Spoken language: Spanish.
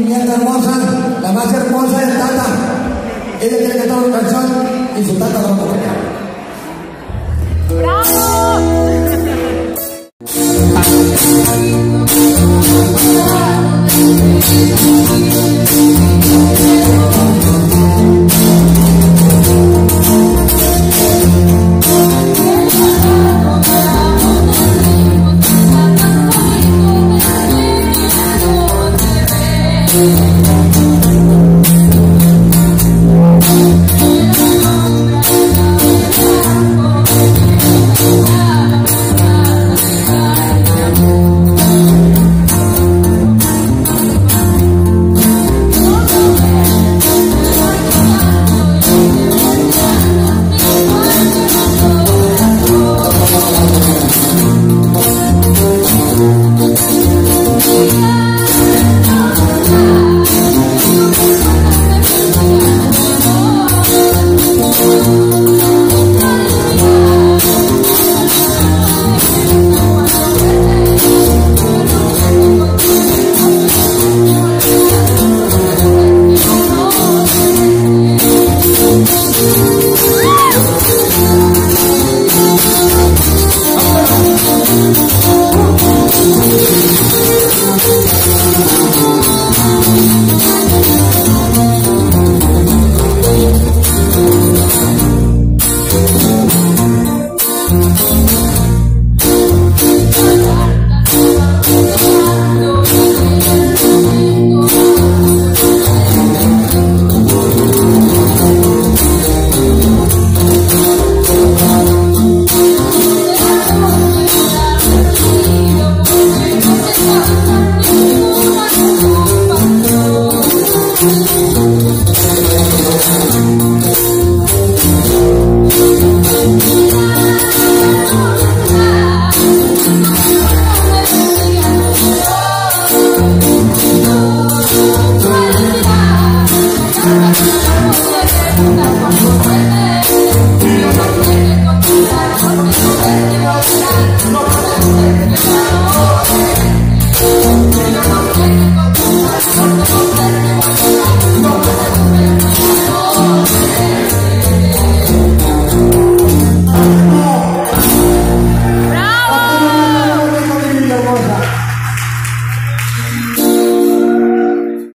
mi hermosa, la más hermosa de Tata. Ella quiere cantar una canción y su Tata la va a